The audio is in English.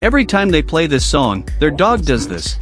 Every time they play this song, their dog does this.